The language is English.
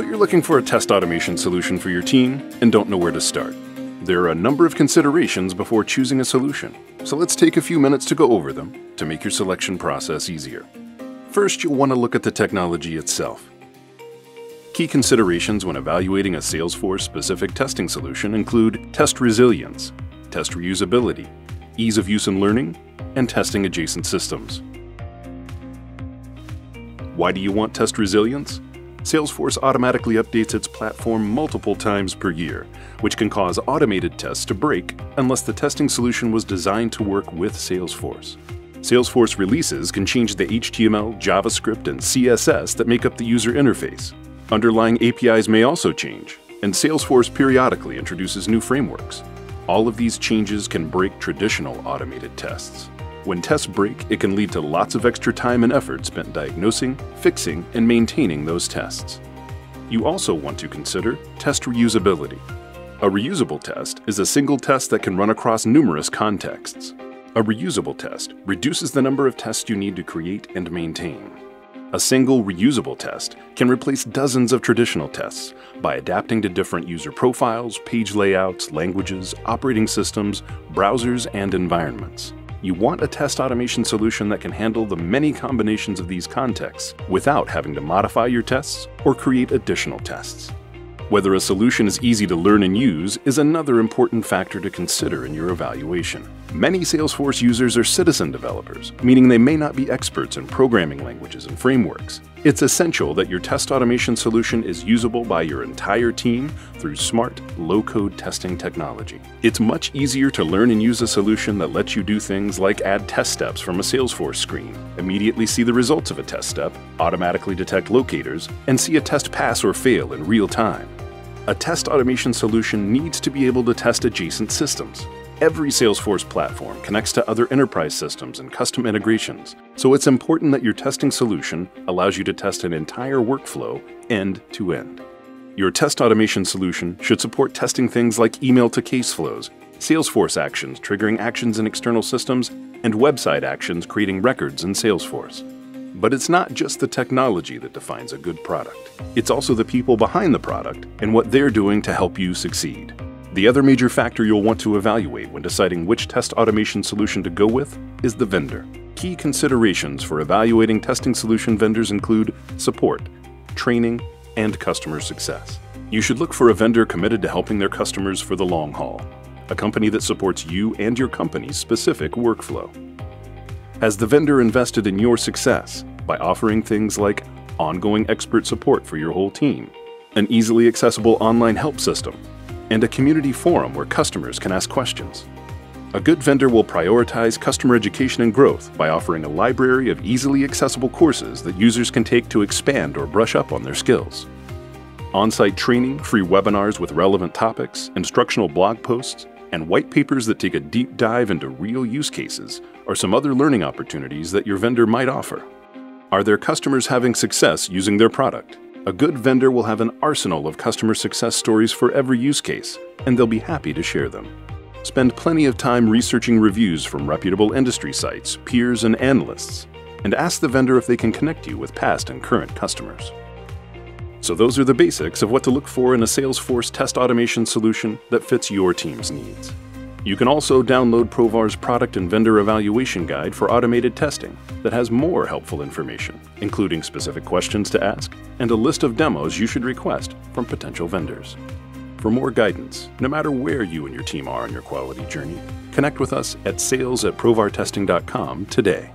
So you're looking for a test automation solution for your team and don't know where to start. There are a number of considerations before choosing a solution, so let's take a few minutes to go over them to make your selection process easier. First, you'll want to look at the technology itself. Key considerations when evaluating a Salesforce-specific testing solution include test resilience, test reusability, ease of use and learning, and testing adjacent systems. Why do you want test resilience? Salesforce automatically updates its platform multiple times per year, which can cause automated tests to break unless the testing solution was designed to work with Salesforce. Salesforce releases can change the HTML, JavaScript, and CSS that make up the user interface. Underlying APIs may also change, and Salesforce periodically introduces new frameworks. All of these changes can break traditional automated tests. When tests break, it can lead to lots of extra time and effort spent diagnosing, fixing, and maintaining those tests. You also want to consider test reusability. A reusable test is a single test that can run across numerous contexts. A reusable test reduces the number of tests you need to create and maintain. A single reusable test can replace dozens of traditional tests by adapting to different user profiles, page layouts, languages, operating systems, browsers, and environments. You want a test automation solution that can handle the many combinations of these contexts without having to modify your tests or create additional tests. Whether a solution is easy to learn and use is another important factor to consider in your evaluation. Many Salesforce users are citizen developers, meaning they may not be experts in programming languages and frameworks. It's essential that your test automation solution is usable by your entire team through smart, low-code testing technology. It's much easier to learn and use a solution that lets you do things like add test steps from a Salesforce screen, immediately see the results of a test step, automatically detect locators, and see a test pass or fail in real time. A test automation solution needs to be able to test adjacent systems. Every Salesforce platform connects to other enterprise systems and custom integrations, so it's important that your testing solution allows you to test an entire workflow end to end. Your test automation solution should support testing things like email to case flows, Salesforce actions triggering actions in external systems, and website actions creating records in Salesforce. But it's not just the technology that defines a good product. It's also the people behind the product and what they're doing to help you succeed. The other major factor you'll want to evaluate when deciding which test automation solution to go with is the vendor. Key considerations for evaluating testing solution vendors include support, training, and customer success. You should look for a vendor committed to helping their customers for the long haul, a company that supports you and your company's specific workflow. Has the vendor invested in your success by offering things like ongoing expert support for your whole team, an easily accessible online help system, and a community forum where customers can ask questions? A good vendor will prioritize customer education and growth by offering a library of easily accessible courses that users can take to expand or brush up on their skills. On-site training, free webinars with relevant topics, instructional blog posts, and white papers that take a deep dive into real use cases are some other learning opportunities that your vendor might offer. Are their customers having success using their product? A good vendor will have an arsenal of customer success stories for every use case, and they'll be happy to share them. Spend plenty of time researching reviews from reputable industry sites, peers, and analysts, and ask the vendor if they can connect you with past and current customers. So those are the basics of what to look for in a Salesforce test automation solution that fits your team's needs. You can also download Provar's product and vendor evaluation guide for automated testing that has more helpful information, including specific questions to ask and a list of demos you should request from potential vendors. For more guidance, no matter where you and your team are on your quality journey, connect with us at sales at provartesting.com today.